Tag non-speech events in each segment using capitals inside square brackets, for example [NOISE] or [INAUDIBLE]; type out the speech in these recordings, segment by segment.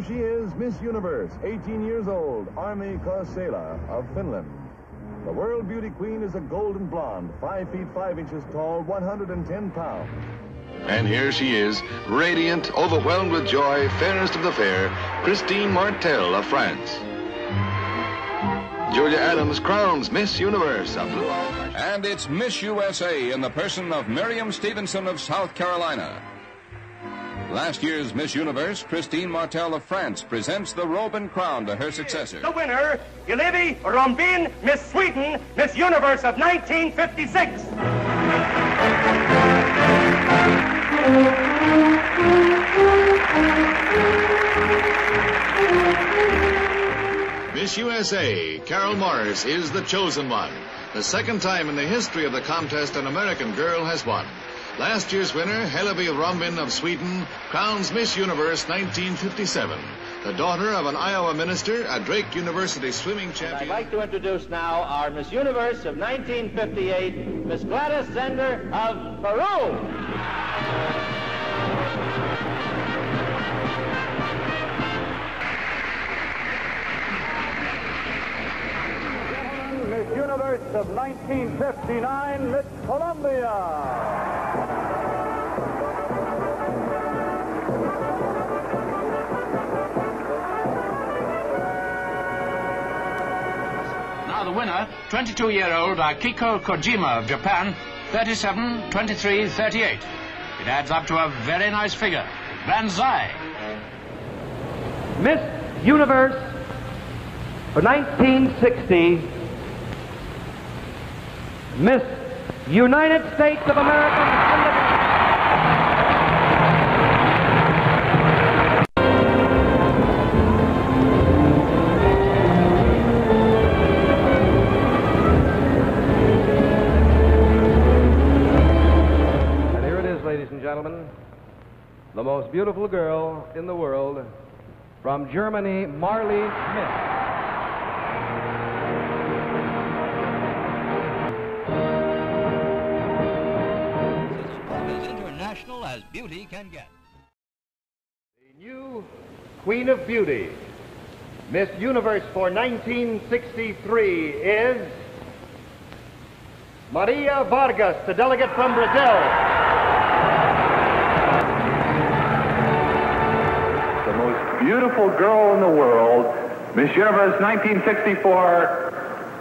And here she is, Miss Universe, 18 years old, Armi Kuusela of Finland. The world beauty queen is a golden blonde, 5 feet 5 inches tall, 110 pounds. And here she is, radiant, overwhelmed with joy, fairest of the fair, Christine Martel of France. Julia Adams crowns Miss Universe of Blue And it's Miss USA in the person of Miriam Stevenson of South Carolina. Last year's Miss Universe, Christine Martel of France, presents the robe and crown to her successor. The winner, Hillevi Rombin, Miss Sweden, Miss Universe of 1956. Miss USA, Carol Morris, is the chosen one. The second time in the history of the contest an American girl has won. Last year's winner, Hillevi Rombin of Sweden, crowns Miss Universe 1957. The daughter of an Iowa minister, a Drake University swimming champion. I'd like to introduce now our Miss Universe of 1958, Miss Gladys Zender of Peru. Miss Universe of 1959, Miss Colombia. 22-year-old Akiko Kojima of Japan, 37, 23, 38. It adds up to a very nice figure. Banzai. Miss Universe for 1960, Miss United States of America. Gentlemen. The most beautiful girl in the world. From Germany, Marlene Schmidt. as international as beauty can get. The new Queen of Beauty, Miss Universe for 1963 is Maria Vargas, the delegate from Brazil. Beautiful girl in the world, Miss Universe 1964,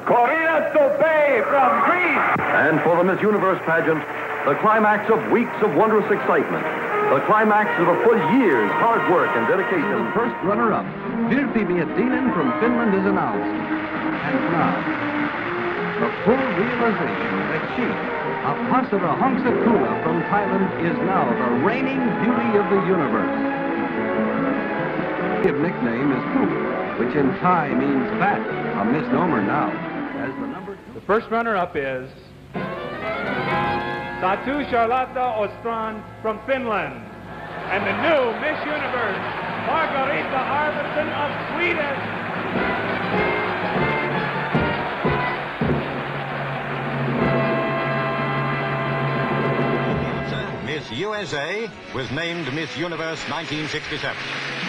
Corinna Tsopei from Greece. And for the Miss Universe pageant, the climax of weeks of wondrous excitement. The climax of a full year's hard work and dedication. The first runner-up, Virpi Miettinen from Finland is announced. And now, the full realization that she, Apasra Hongsakula from Thailand, is now the reigning beauty of the universe. Her nickname is Poop, which in Thai means fat, a misnomer now. As the number The first runner-up is Satu Charlotta Ostran from Finland. And the new Miss Universe, Margareta Arvidsson of Sweden. Miss USA was named Miss Universe 1967.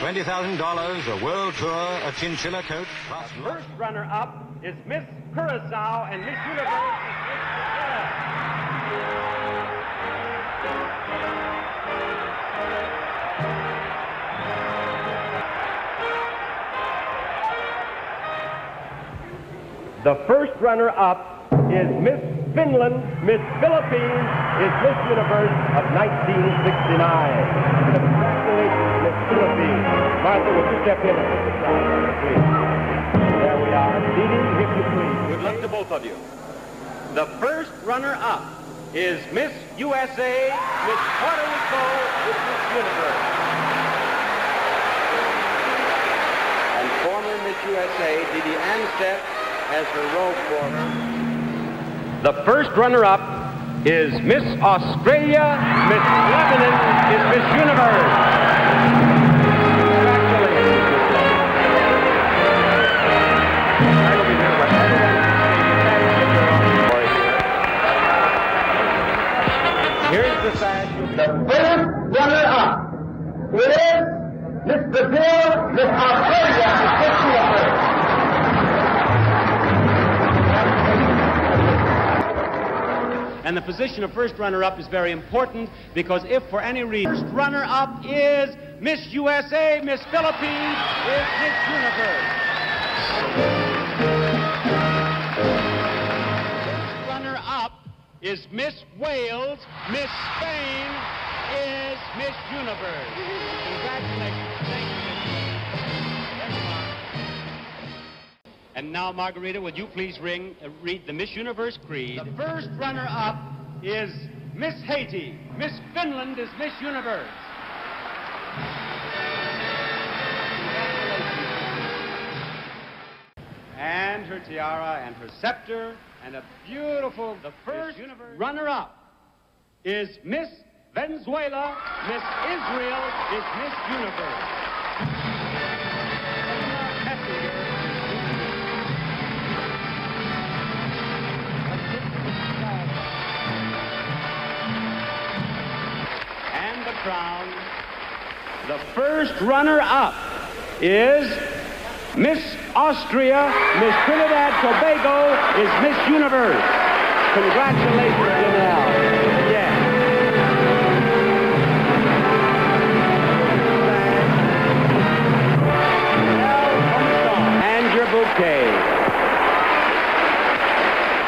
$20,000, a world tour, a chinchilla coat, The plus First runner-up is Miss Curacao and Miss Universe. The first runner-up is Miss Finland. Miss Philippines is Miss Universe of 1969. Congratulations, Miss Philippines. Martha, would you step in and the? There we are. Dee, if you please. Good luck to both of you. The first runner-up is Miss USA, Miss Puerto Rico Miss Universe. And former Miss USA, Didi Dee Anstedt, has her robe for her. The first runner-up is Miss Australia, Miss Lebanon is Miss Universe. And the position of first runner-up is very important because if for any reason first runner-up is Miss USA, Miss Philippines is Miss Universe. First runner-up is Miss Wales, Miss Spain is Miss Universe. Congratulations. And now, Margarita, would you please ring, uh, read the Miss Universe Creed? The first runner-up is Miss Haiti. Miss Finland is Miss Universe. And her tiara and her scepter and a beautiful, the first runner-up is Miss Venezuela. Miss Israel is Miss Universe. The first runner-up is Miss Austria. Miss Trinidad Tobago is Miss Universe. Congratulations, Janelle. Yes. And your bouquet.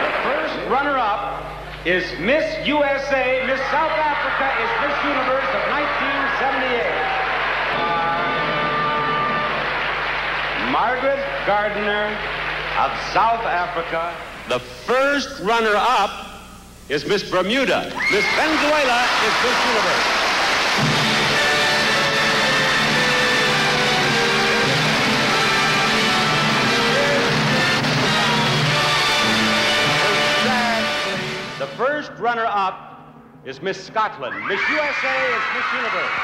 The first runner-up is Miss USA. Miss South Africa is Miss Universe of 1978. Margaret Gardiner of South Africa. The first runner-up is Miss Bermuda. Miss Venezuela is Miss Universe. Is Miss Scotland. Miss USA is Miss Universe.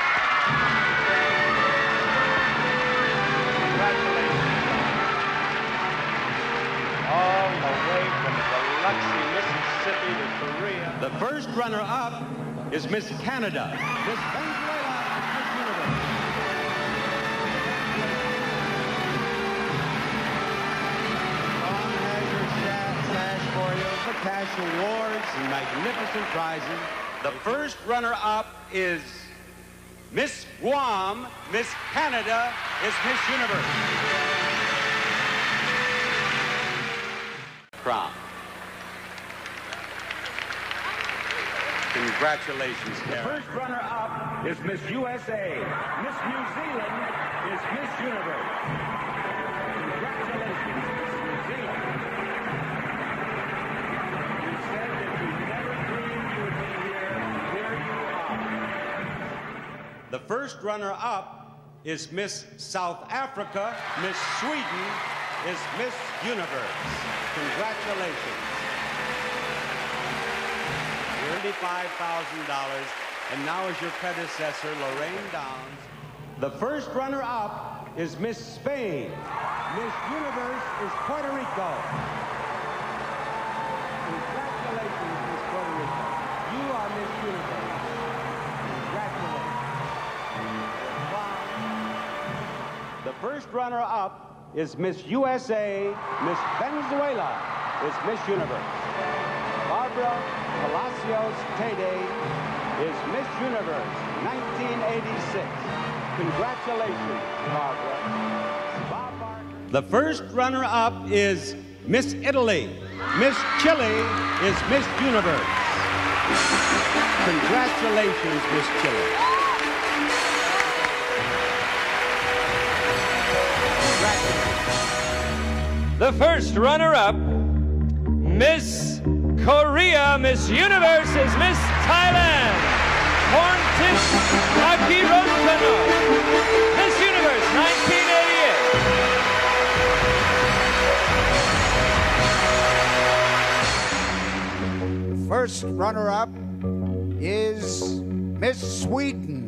All the way from Biloxi, Mississippi to Korea. The first runner-up is Miss Canada. Miss Venezuela is Miss Universe. Cash awards and magnificent prizes. The first runner-up is Miss Guam. Miss Canada is Miss Universe. Crown. Congratulations, Karen. First runner-up is Miss USA. Miss New Zealand is Miss Universe. First runner-up is Miss South Africa. Miss Sweden is Miss Universe. Congratulations. $35,000. And now is your predecessor, Lorraine Downes. The first runner-up is Miss Spain. Miss Universe is Puerto Rico. Runner-up is Miss USA. Miss Venezuela is Miss Universe. Barbara Palacios Teyde is Miss Universe 1986. Congratulations, Barbara. The first runner-up is Miss Italy. Miss Chile is Miss Universe. Congratulations, Miss Chile. The first runner-up, Miss Korea, Miss Universe is Miss Thailand. Horntit Aki Rotano, Miss Universe 1988. The first runner up is Miss Sweden.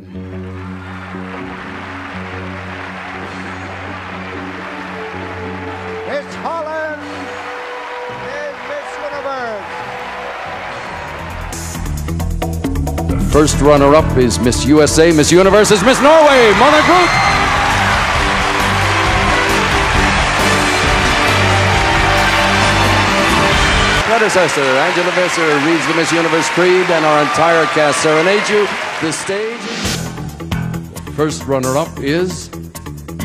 Holland is Miss Universe. The first runner up is Miss USA. Miss Universe is Miss Norway, Mona Grudt. predecessor, Angela Visser, reads the Miss Universe Creed, and our entire cast serenades you. The stage. First runner up is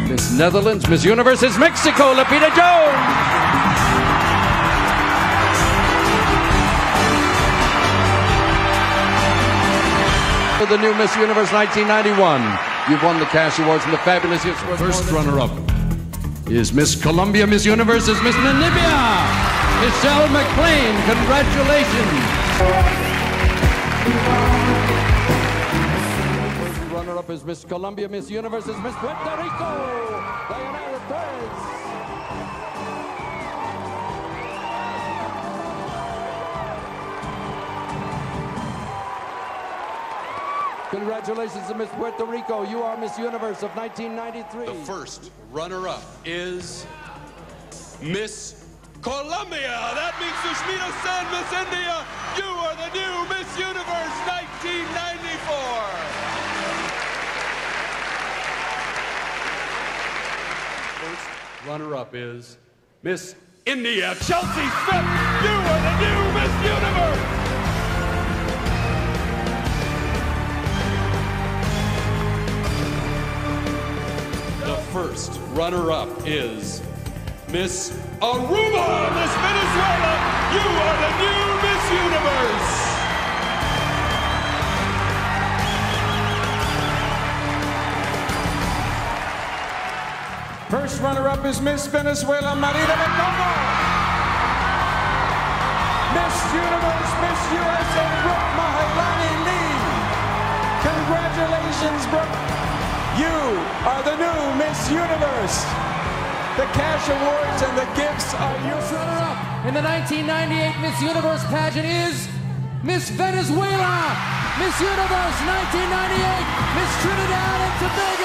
Miss Netherlands. Miss Universe is Mexico, Lupita Jones. For the new Miss Universe 1991, you've won the cash awards from the fabulous First runner up is Miss Colombia. Miss Universe is Miss Namibia. Michelle McLean, congratulations. Runner-up is Miss Colombia, Miss Universe is Miss Puerto Rico. Congratulations to Miss Puerto Rico. You are Miss Universe of 1993. The first runner-up is Miss Colombia. That means Sushmita Sen, Miss India. You are the new Miss Universe 1994. Runner-up is Miss India, Chelsea Smith. You are the new Miss Universe. The first runner-up is Miss Aruba, Miss Venezuela, you are the new First runner-up is Miss Venezuela, Marita Mendoza. Miss Universe, Miss USA, Brooke Mahalani Lee. Congratulations, Brooke. You are the new Miss Universe. The cash awards and the gifts are yours. Runner-up in the 1998 Miss Universe pageant is Miss Venezuela. Miss Universe 1998, Miss Trinidad and Tobago.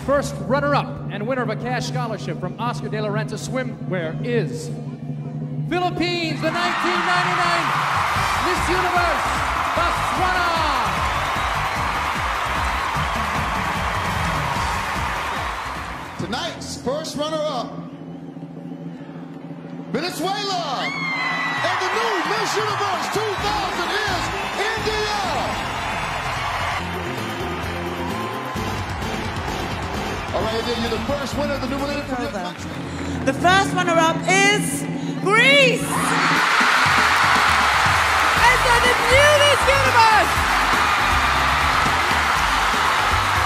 First runner-up and winner of a cash scholarship from Oscar de la Renta Swimwear is Philippines, the 1999 Miss Universe, Botswana. Tonight's first runner-up, Venezuela, and the new Miss Universe 2000 is the first winner of the new Millennium The first runner-up is Greece. And so the new Miss Universe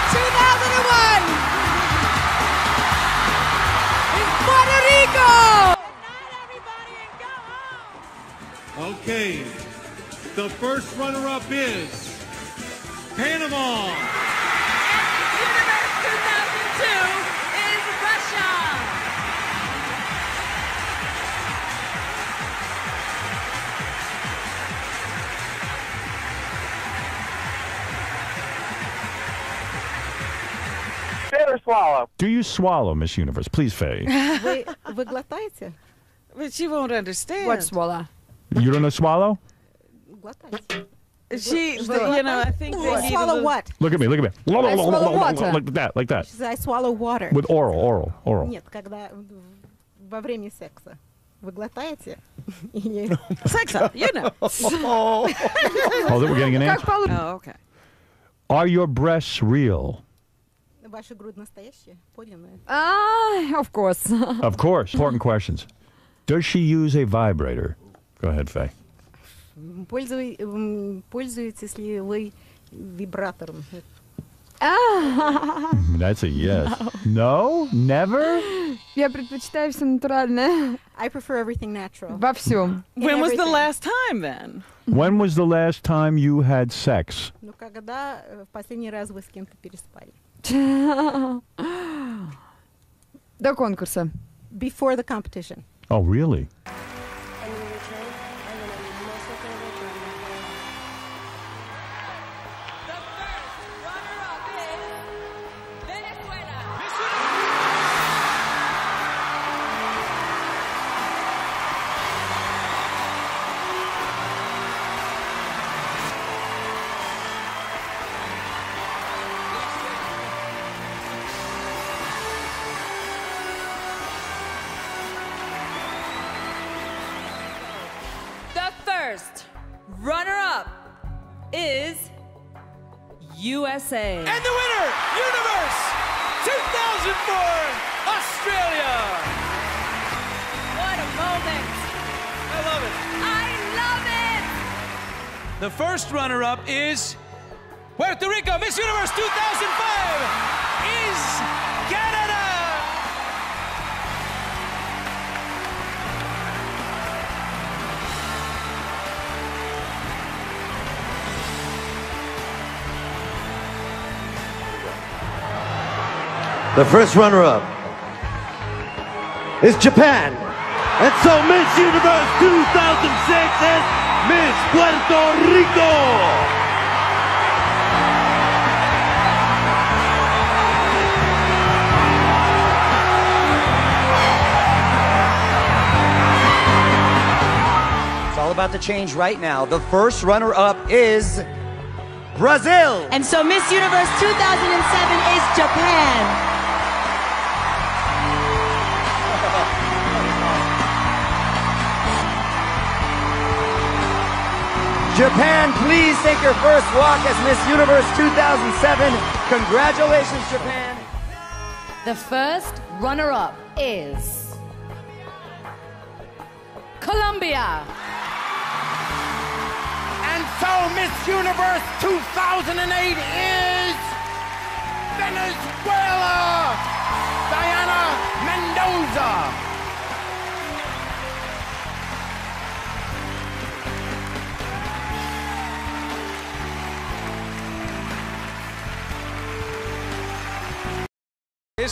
2001 is Puerto Rico. Okay, the first runner-up is Panama. or swallow? Do you swallow, Miss Universe? Please, Faye. [LAUGHS] Вы, вы глотаете? But she won't understand. What swallow? You don't know swallow? Глотаете. She, you know, I think they need a swallow little- what? Look at me, look at me. I swallow water. Like that, like that. She says, I swallow water. With oral, oral, oral. Нет, когда во время секса. Вы глотаете? [LAUGHS] [LAUGHS] Секса, you know. Oh, that we're getting an answer. Oh, okay. Are your breasts real? Ваша грудь настоящая, подлинная? Ah, of course. [LAUGHS] Of course. Important questions. Does she use a vibrator? Go ahead, Faye. Пользуй- м, Пользуетесь ли вы вибратором? [LAUGHS] That's a yes. No? Never? Я предпочитаю все натуральное. I prefer everything natural. Во всем. When was the last time then? When was the last time you had sex? Ну, когда э, в последний раз вы с кем-то переспали? [LAUGHS] До конкурса. Before the competition. Oh, really? First runner-up is USA. And the winner, Universe 2004, Australia. What a moment. I love it. I love it. The first runner-up is Puerto Rico. Miss Universe 2005 is The first runner-up is Japan. And so Miss Universe 2006 is Miss Puerto Rico. It's all about to change right now. The first runner up is Brazil. And so Miss Universe 2007 is Japan. Japan, please take your first walk as Miss Universe 2007. Congratulations, Japan. The first runner-up is Colombia. And so Miss Universe 2008 is Venezuela, Dayana Mendoza.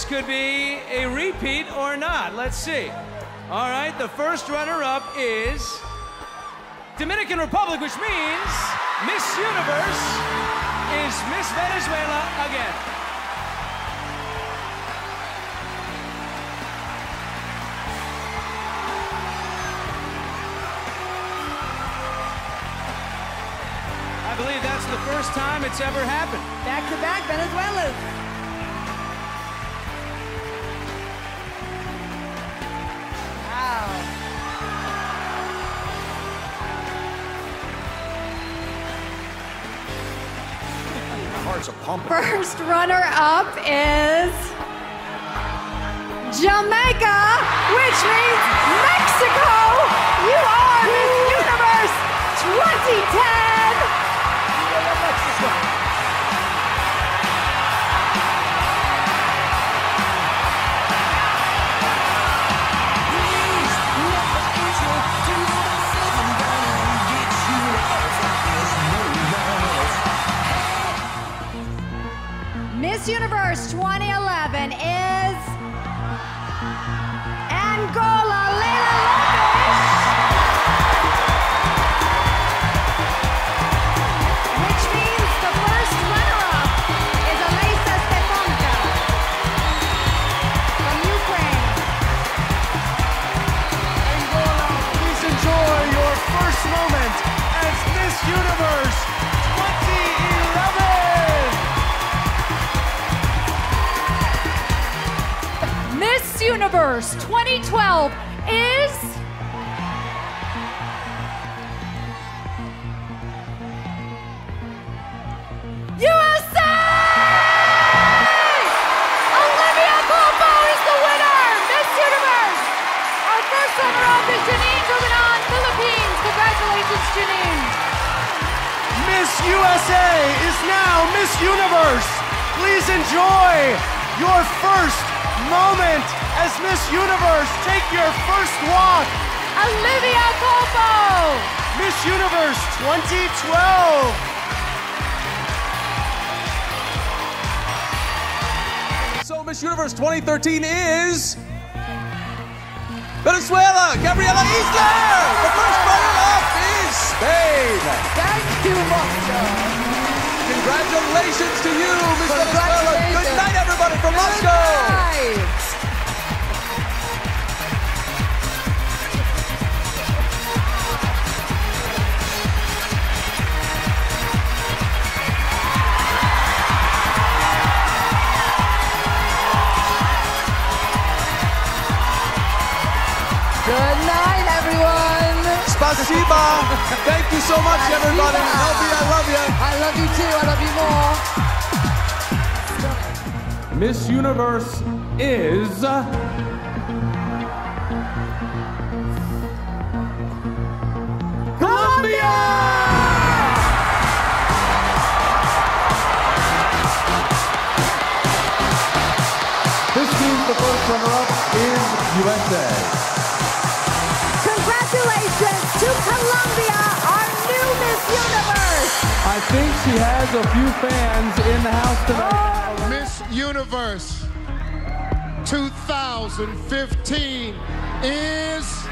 This could be a repeat or not. Let's see. All right, the first runner-up is Dominican Republic, which means Miss Universe is Miss Venezuela again. I believe that's the first time it's ever happened. Back to back Venezuelas. First runner up is Jamaica, which means Mexico. You are Miss Universe 2010. Miss Universe 2011 is Angola Leila Universe 2012 is USA! Olivia Culpo is the winner! Miss Universe! Our first runner-up is Janine Tugonon, Philippines. Congratulations, Janine! Miss USA is now Miss Universe. Please enjoy your first moment as Miss Universe. Take your first walk. Olivia Culpo! Miss Universe 2012. So Miss Universe 2013 is Venezuela, Gabriela Isler. The first runner-up is Spain. Thank you, Moscow. Congratulations to you, Miss Venezuela. Good night, everybody from Moscow. Night, so much, everybody. Helpy, I love you. I love you too. I love you more. Miss Universe is. Uh, Colombia! This team, the first runner-up is USA. Think she has a few fans in the house tonight. Oh, Miss Universe 2015 is.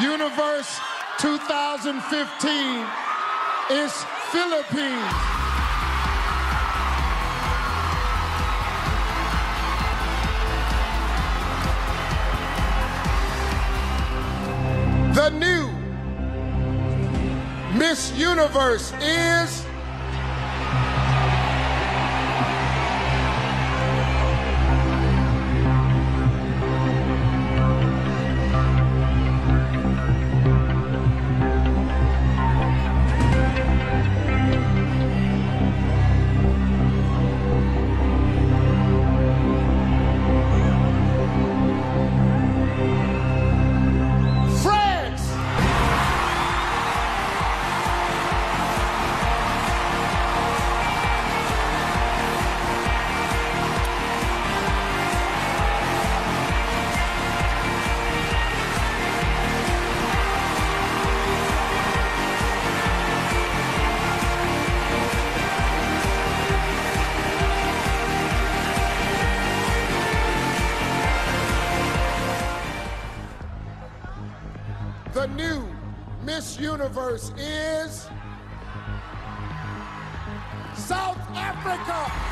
Universe 2015 is Philippines. The new Miss Universe is Universe is South Africa.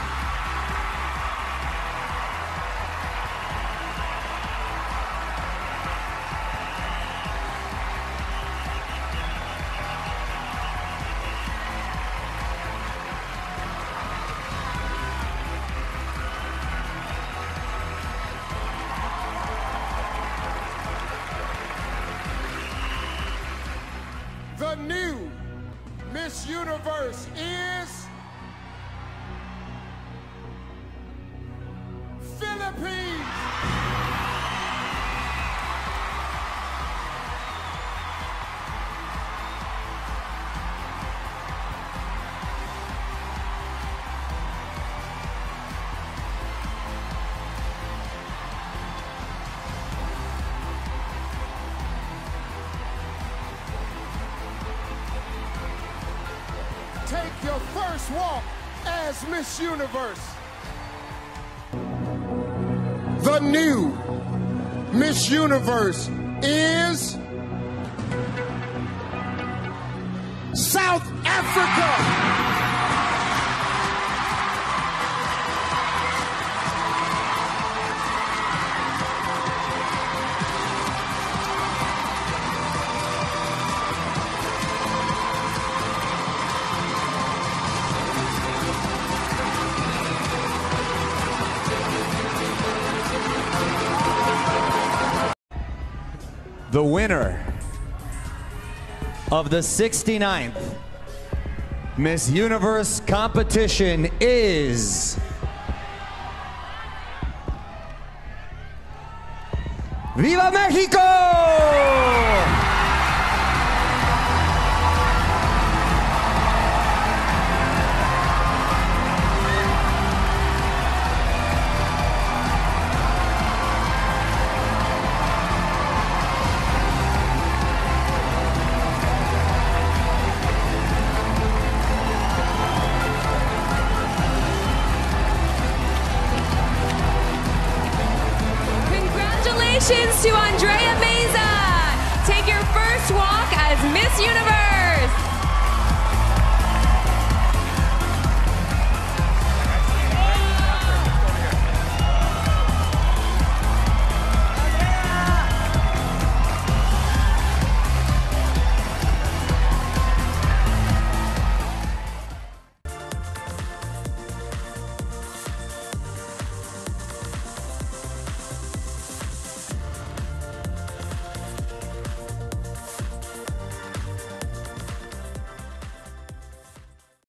Philippines. Take your first walk as Miss Universe. New Miss Universe is The winner of the 69th Miss Universe competition is Viva Mexico! 200.